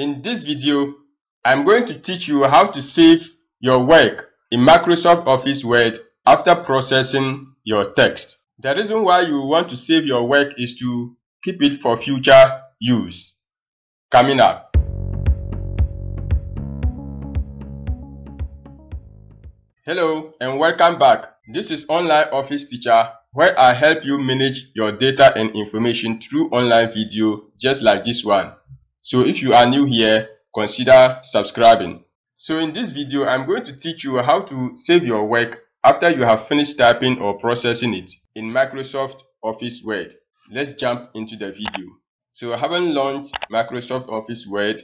In this video, I'm going to teach you how to save your work in Microsoft Office Word after processing your text. The reason why you want to save your work is to keep it for future use. Coming up. Hello and welcome back. This is Online Office Teacher where I help you manage your data and information through online video just like this one. So if you are new here, consider subscribing. So in this video, I'm going to teach you how to save your work after you have finished typing or processing it in Microsoft Office Word. Let's jump into the video. So I haven't launched Microsoft Office Word.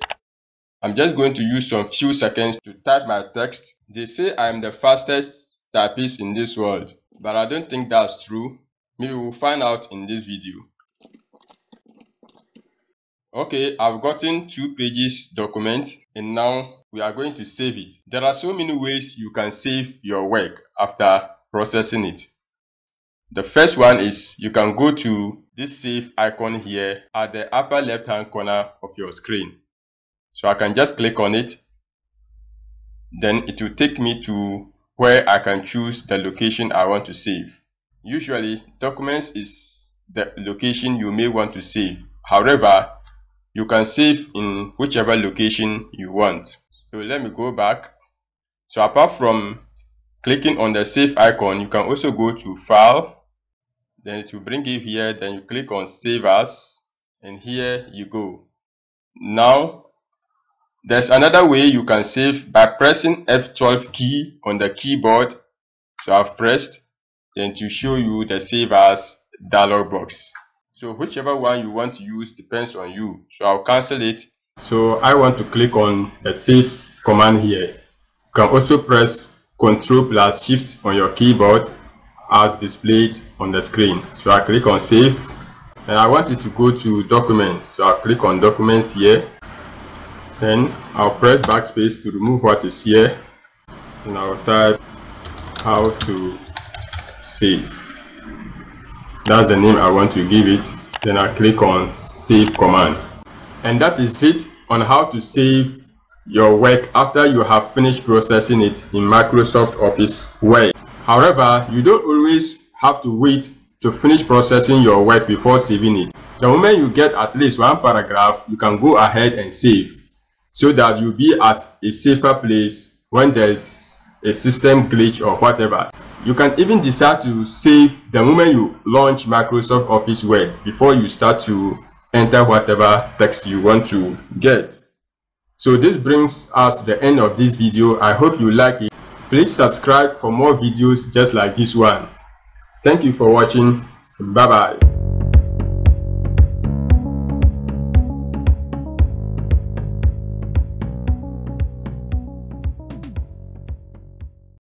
I'm just going to use some few seconds to type my text. They say I am the fastest typist in this world, but I don't think that's true. Maybe we'll find out in this video. Okay, I've gotten two pages document and now we are going to save it. There are so many ways you can save your work after processing it. The first one is you can go to this save icon here at the upper left hand corner of your screen. So I can just click on it. Then it will take me to where I can choose the location I want to save. Usually documents is the location you may want to save. However, you can save in whichever location you want. So let me go back. So apart from clicking on the save icon, you can also go to file. Then it will bring you here. Then you click on save as and here you go. Now there's another way you can save by pressing F12 key on the keyboard. So I've pressed then to show you the save as dialog box. So whichever one you want to use depends on you. So I'll cancel it. So I want to click on the save command here. You can also press Ctrl plus Shift on your keyboard as displayed on the screen. So I click on save and I want it to go to document. So I'll click on documents here. Then I'll press backspace to remove what is here. And I'll type how to save that's the name I want to give it then I click on save command and that is it on how to save your work after you have finished processing it in Microsoft Office Word. However, you don't always have to wait to finish processing your work before saving it. The moment you get at least one paragraph, you can go ahead and save so that you'll be at a safer place when there's a system glitch or whatever. You can even decide to save the moment you launch Microsoft Office Word before you start to enter whatever text you want to get. So this brings us to the end of this video. I hope you like it. Please subscribe for more videos just like this one. Thank you for watching. Bye bye.